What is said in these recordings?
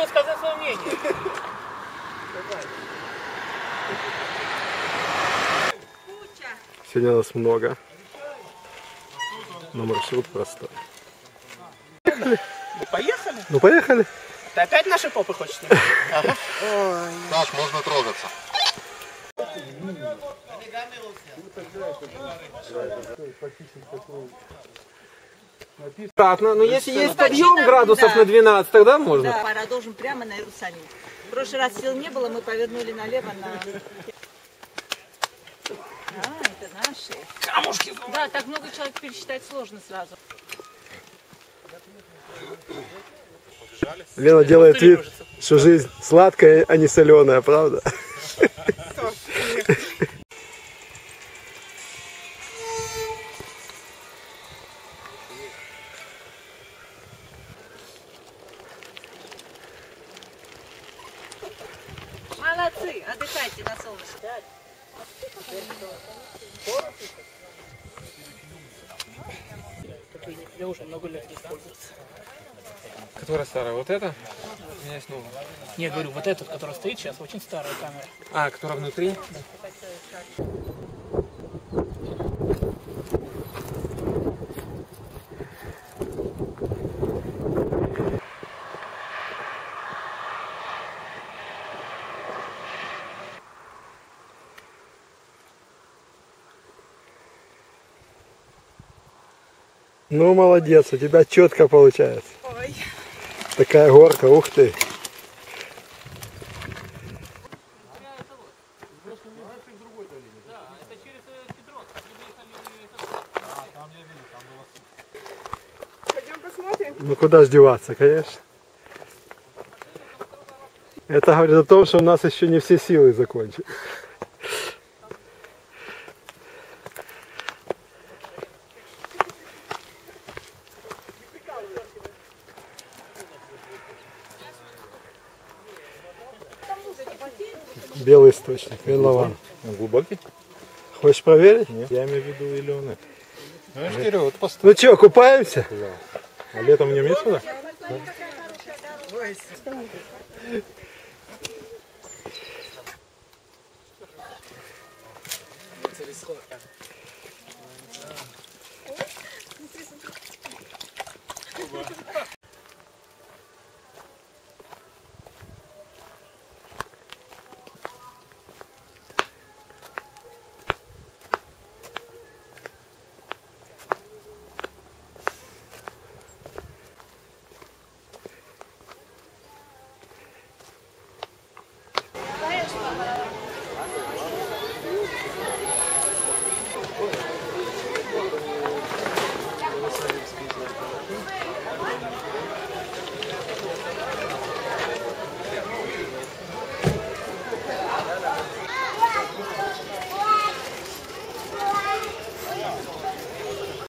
хочется сказать свое мнение. Сегодня нас много. Но маршрут простой. Поехали. Ну поехали. Ты опять наши попы хочешь снимать? Ага. Так, можно трогаться. Обратно. Ну если есть подъем градусов на 12, тогда можно. Да, продолжим прямо на Иерусалим. В прошлый раз сил не было, мы повернули налево на... А, это наши. Камушки. Да, так много человек пересчитать сложно сразу. Лена делает вид, что жизнь сладкая, а не соленая, правда? Молодцы, отдыхайте на солнышке. Я уже много лет не пользуюсь. Которая старая? Вот эта? У меня есть новая. Не, говорю, вот этот, который стоит сейчас, очень старая камера. А, которая внутри? Ну молодец, у тебя четко получается. Такая горка, ух ты. Ну куда ж деваться, конечно. Это говорит о том, что у нас еще не все силы закончились. Белый источник, Венлован. Он глубокий? Хочешь проверить? Я имею в виду или он это. Ну, я говорю, вот пост- Ну что, купаемся? А летом не место, да?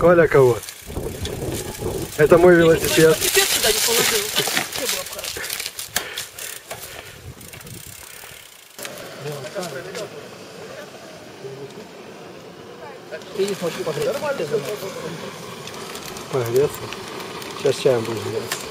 Коля кого? Это мой велосипед. Теперь сюда не сможешь погреться. Погреться. Сейчас чаем будем греться.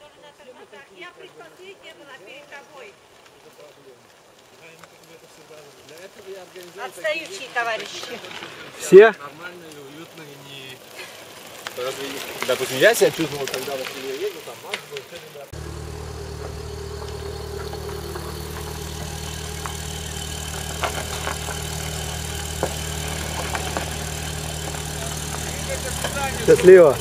Тоже на Я предпоследняя была перед тобой. Отстающие товарищи. Все? Уютно, и не... Допустим, я себя чувствовал, когда вот я еду, там, Счастливо.